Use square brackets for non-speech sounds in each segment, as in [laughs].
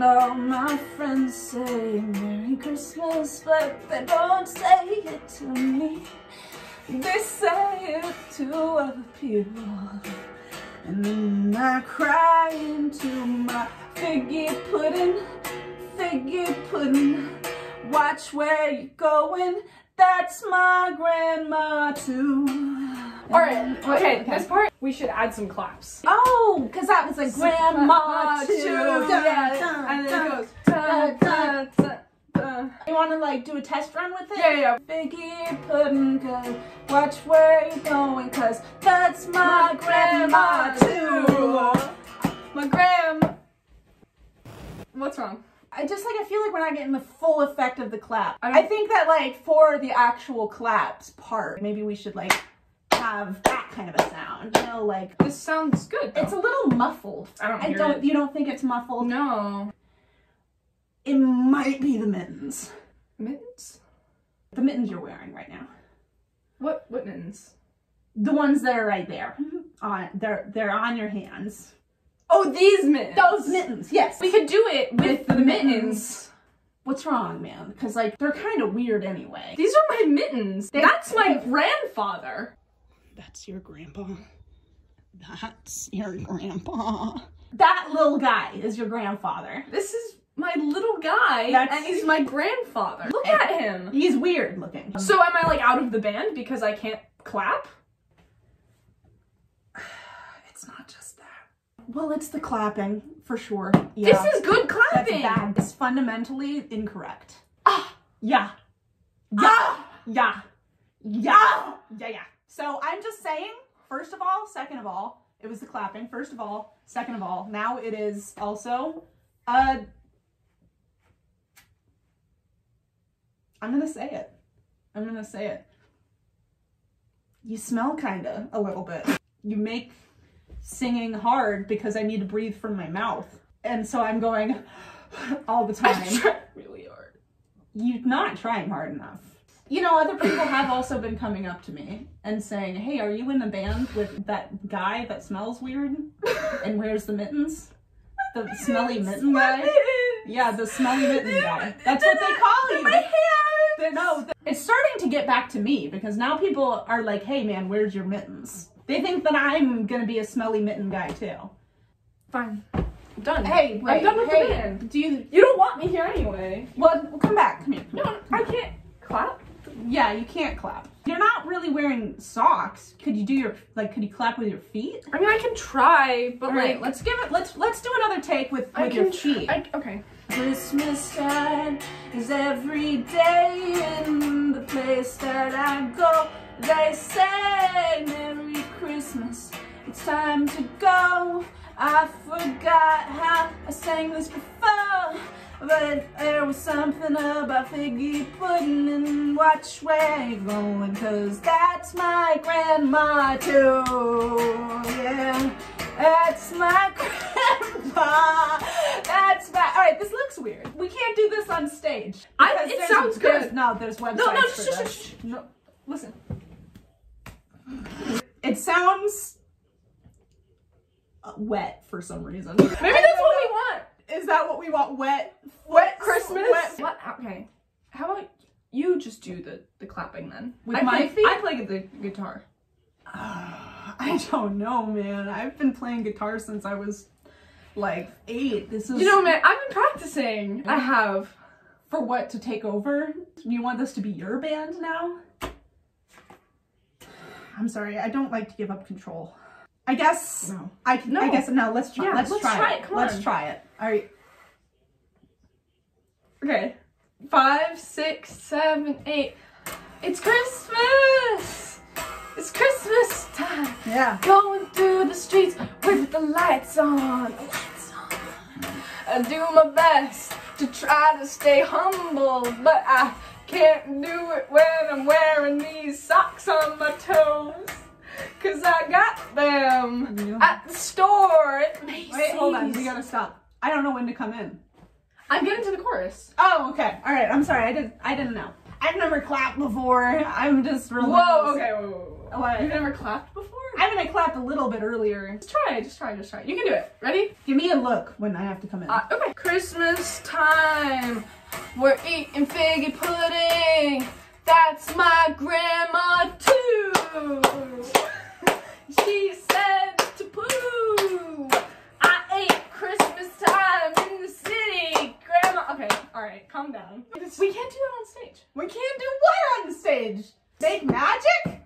And all my friends say Merry Christmas, but they don't say it to me. They say it to other people. And then I cry into my figgy pudding, figgy pudding. Watch where you're going, that's my grandma too. All right, mm, okay, this part, we should add some claps. Oh, because that was like grandma too. Yeah, and then it goes, dun, dun, dun, dun. You want to like do a test run with it? Yeah, yeah. Figgy pudding, cause watch where you're going, cause that's my, grandma, too. My gram. What's wrong? I just like I feel like we're not getting the full effect of the clap. I I, think that like for the actual claps part, maybe we should like have that kind of a sound. You know, like This sounds good. Though. it's a little muffled. I don't I hear don't. it. You don't think it's muffled? No. It might be the mittens. Mittens? The mittens you're wearing right now. What, what mittens? The ones that are right there. On they're they're on your hands. Oh, these mittens. Those mittens. Yes. We could do it with, the mittens. What's wrong, man? Because like they're kind of weird anyway. These are my mittens. They- That's my grandfather. That's your grandpa. That's your grandpa. That little guy is your grandfather. This is my little guy, That's- and he's my grandfather. Look And- at him. He's weird looking. So am I like out of the band because I can't clap? it's not just that. Well, it's the clapping for sure. Yeah. This is good clapping. That's bad. It's fundamentally incorrect. Ah, Yeah. Yeah. ah. Yeah. Yeah. Yeah, yeah. So I'm just saying, first of all, second of all, it was the clapping. First of all, second of all, now it is also uh I'm gonna say it. I'm gonna say it. You smell kinda a little bit. You make singing hard because I need to breathe from my mouth. And so I'm going all the I time [laughs] really hard. you're not trying hard enough. You know, other people have also been coming up to me and saying, "Hey, are you in the band with that guy that smells weird and wears the mittens? The smelly [laughs] mitten guy? Yeah, the smelly mitten guy. That's what they call you. My hands. No, it's starting to get back to me because now people are like, "Hey, man, where's your mittens?" They think that I'm gonna be a smelly mitten guy too. Fine. I'm done. Hey, wait, I'm done with hey, the band. Do you? You don't want me here anyway. Well, come back. Come here. Come here. No, I can't clap. Yeah, you can't clap. You're not really wearing socks. Could you do your like? Could you clap with your feet? I mean, I can try, but All like, right, let's give it. Let's let's do another take with I with can your feet. I, okay. Christmas time is every day in the place that I go. They say Merry Christmas. It's time to go. I forgot how I sang this before. But there was something about figgy pudding and watch where you're going Cause that's my grandma too, yeah That's my [laughs] grandma That's my, alright this looks weird We can't do this on stage I- it sounds there's- good. No, there's websites No, no, for shh, shh, this. shh, shh. No, listen. It sounds uh, wet for some reason [laughs] Maybe that's what we want. Is that what we want? Wet? Wet Christmas. Wet What? Okay. How about you just do the the clapping then? With I my play, feet? I play the guitar. [sighs] I don't know, man. I've been playing guitar since I was like eight. This is You know, man, I've been practicing. I have. for what to take over. You want this to be your band now? I'm sorry, I don't like to give up control. I guess No. I can. I No. guess no. Let's try. Yeah, let's, let's try, try it. it, let's on. try it. All right. Okay. Five, six, seven, eight. It's Christmas! It's Christmas time! Yeah. Going through the streets with the lights on. Lights on. I do my best to try to stay humble, but I can't do it when I'm wearing these socks on my toes. Cause I got them Yeah. at the store at Macy's. Wait, hold on. We gotta stop. I don't know when to come in. I'm getting to the chorus. Oh, okay. All right. I'm sorry. I didn't. I didn't know. I've never clapped before. I'm just really. Whoa, okay, whoa, whoa, whoa. What? You've never clapped before? I mean, I clapped a little bit earlier. Just try, just try, just try. You can do it. Ready? Give me a look when I have to come in. Uh, okay. Christmas time. We're eating figgy pudding. That's my grandma too. [laughs] She said to poo. I ate Christmas time in the city. Grandma. Okay, all right, calm down. We can't do that on stage. we can't do what on the stage? Make magic?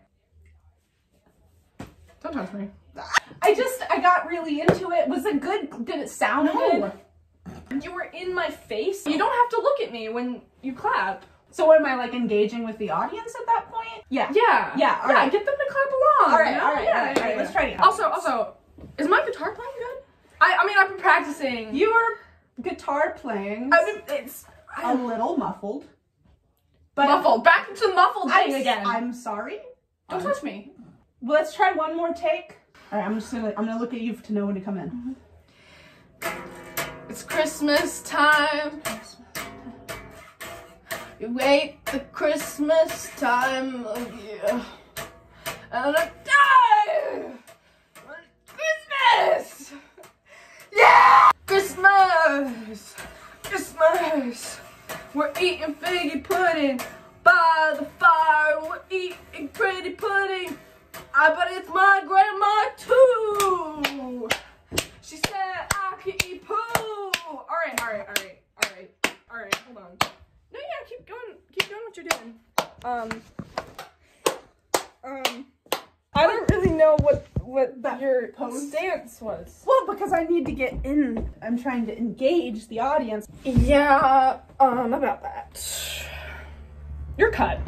Don't touch me. I just, I got really into it. Was it good? Did it sound No. good? You were in my face. You don't have to look at me when you clap. So am I like engaging with the audience at that point? Yeah. Yeah. Yeah, all yeah. right. Get them to clap along. All right, you know? all right, Yeah, all right, yeah, all right. Let's try it again. Also, also, is my guitar playing good? I, I mean, I've been practicing. Your guitar playing I've been, it's a little muffled. But muffled. Back to muffled thing again. I'm sorry. don't touch me. Let's try one more take. All right, I'm just gonna I'm gonna look at you to know when to come in. Mm-hmm. It's Christmas time. You wait the Christmas time of year. And I die! Christmas! Yeah! Christmas! Christmas! We're eating figgy pudding by the fire. We're eating pretty pudding. I bet it's my grandma too. She said I could eat poo. All right, all right, all right, all right, all right. Hold on. No, yeah, keep going, keep doing what you're doing. Um, um, I don't really know what what That your pose? stance was. Well, because I need to get in. I'm trying to engage the audience. Yeah, um, about that. You're cut.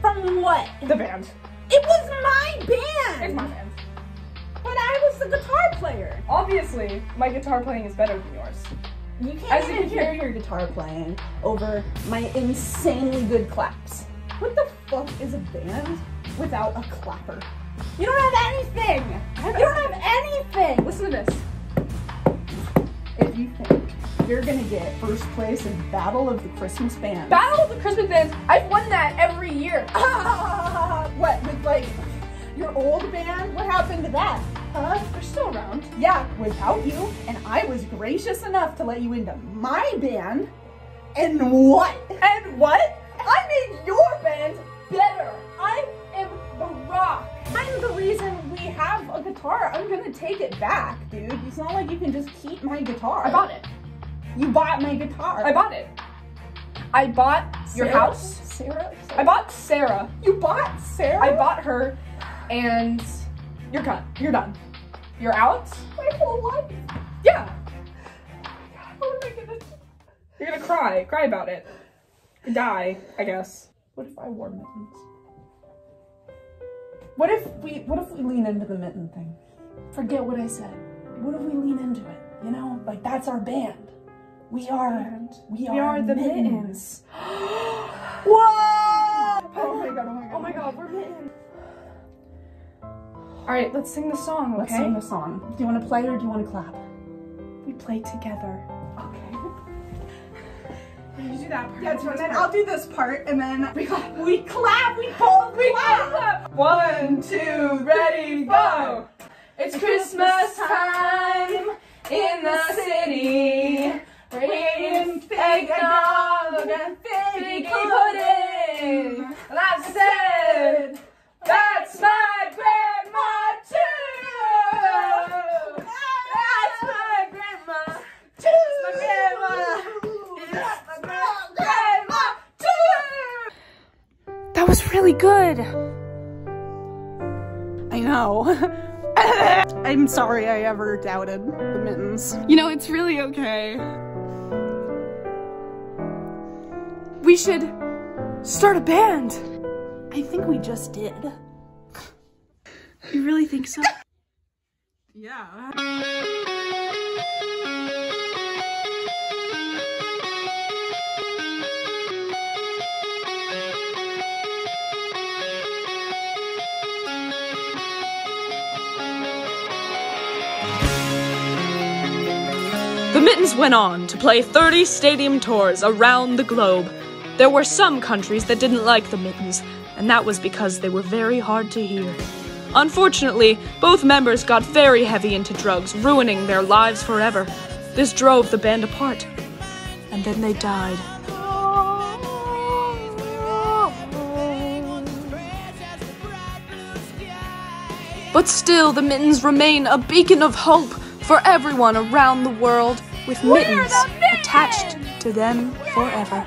From what? The band. It was my band. It's my band. But I was the guitar player. Obviously, my guitar playing is better than yours. You can't As you even hear hear. your guitar playing over my insanely good claps. What the fuck is a band without a clapper? You don't have anything. You don't have anything. Listen to this. If you think you're gonna get first place in Battle of the Christmas Band, Battle of the Christmas Bands. I've won that every year. [laughs] what with like your old band? What happened to that? Huh? They're still around. Yeah, without you, and I was gracious enough to let you into my band. And what? And what? I made your band better. I am the rock. I'm the reason we have a guitar. I'm gonna take it back, dude. It's not like you can just keep my guitar. I bought it. You bought my guitar. I bought it. I bought your Sarah? house. Sarah. I bought Sarah. You bought Sarah. I bought her, and you're cut. You're done. You're out. my whole life. Yeah. Oh what am I gonna do? You're gonna cry. Cry about it. Die, I guess. What if I wore mittens? What if we what if we lean into the mitten thing? Forget what I said. What if we lean into it? You know, like that's our band. We are Band. we, We are, are the mittens. [gasps] Whoa! Oh my god, oh my god. Oh my god, we're mittens. Alright, let's sing the song, okay? Let's sing the song. Do you want to play or do you want to clap? We play together. Okay. You do that part. Yeah, and then I'll do this part, and then we clap. We clap. We both We clap. clap. One, two, ready, go! It's Christmas time in the city. We're eating eggnog and figgy [laughs] I'm sorry I ever doubted the mittens. You know, it's really okay. We should start a band. I think we just did. You really think so? Yeah. Mittens went on to play 30 stadium tours around the globe. There were some countries that didn't like the Mittens, and that was because they were very hard to hear. Unfortunately, both members got very heavy into drugs, ruining their lives forever. This drove the band apart. And then they died. But still, the mittens remain a beacon of hope for everyone around the world, with mittens attached to them forever.